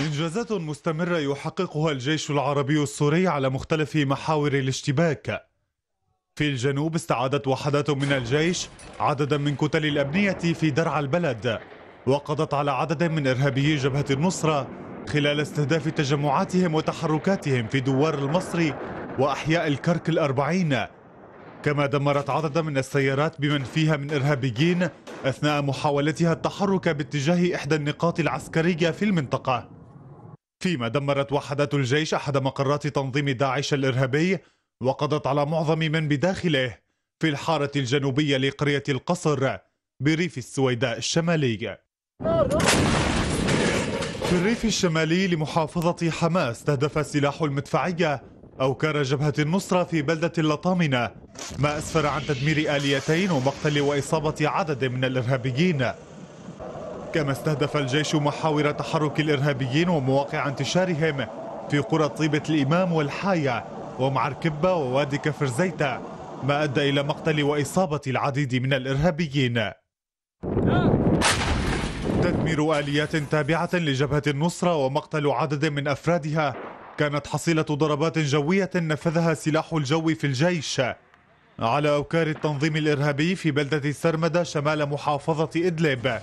إنجازات مستمرة يحققها الجيش العربي السوري على مختلف محاور الاشتباك. في الجنوب استعادت وحدات من الجيش عددا من كتل الأبنية في درع البلد وقضت على عدد من إرهابيي جبهة النصرة خلال استهداف تجمعاتهم وتحركاتهم في دوار المصري وأحياء الكرك الأربعين. كما دمرت عددا من السيارات بمن فيها من إرهابيين أثناء محاولتها التحرك باتجاه إحدى النقاط العسكرية في المنطقة. فيما دمرت وحدات الجيش أحد مقرات تنظيم داعش الإرهابي وقضت على معظم من بداخله في الحارة الجنوبية لقرية القصر بريف السويداء الشمالي. في الريف الشمالي لمحافظة حماس استهدف سلاح المدفعية أوكار جبهة النصرة في بلدة اللطامنة. ما أسفر عن تدمير آليتين ومقتل وإصابة عدد من الإرهابيين. كما استهدف الجيش محاور تحرك الإرهابيين ومواقع انتشارهم في قرى طيبة الإمام والحاية ومعركبة ووادي كفر زيتة ما أدى إلى مقتل وإصابة العديد من الإرهابيين. تدمير آليات تابعة لجبهة النصرة ومقتل عدد من أفرادها كانت حصيلة ضربات جوية نفذها سلاح الجو في الجيش. على أوكار التنظيم الإرهابي في بلدة سرمدة شمال محافظة إدلب.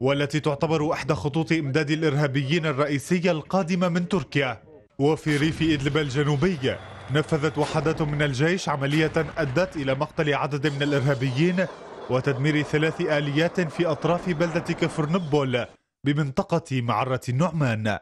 والتي تعتبر إحدى خطوط إمداد الإرهابيين الرئيسية القادمة من تركيا. وفي ريف إدلب الجنوبي نفذت وحدات من الجيش عملية أدت إلى مقتل عدد من الإرهابيين وتدمير ثلاث آليات في أطراف بلدة كفر نبول بمنطقة معرة النعمان.